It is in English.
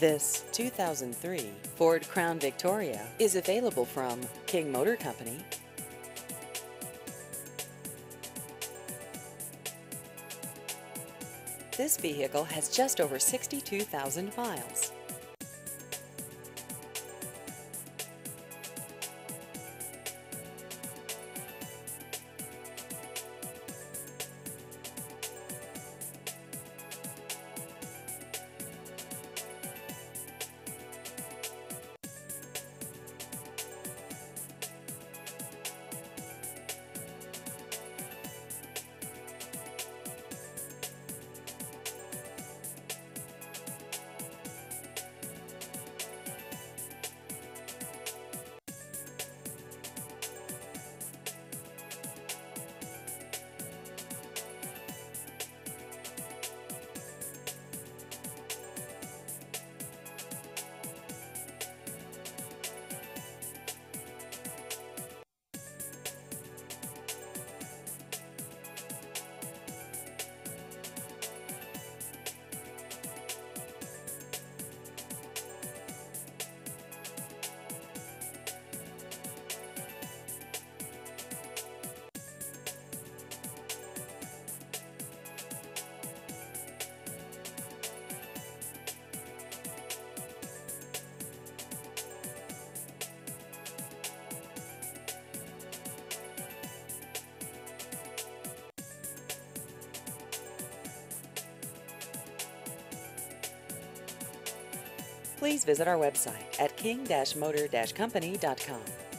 This 2003 Ford Crown Victoria is available from King Motor Company. This vehicle has just over 62,000 miles. Please visit our website at king-motor-company.com.